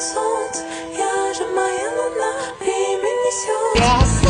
солнце, я же моя луна, время несет.